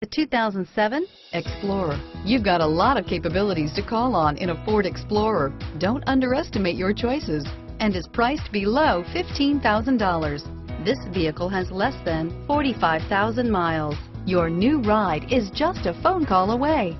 The 2007 Explorer. You've got a lot of capabilities to call on in a Ford Explorer. Don't underestimate your choices and is priced below $15,000. This vehicle has less than 45,000 miles. Your new ride is just a phone call away.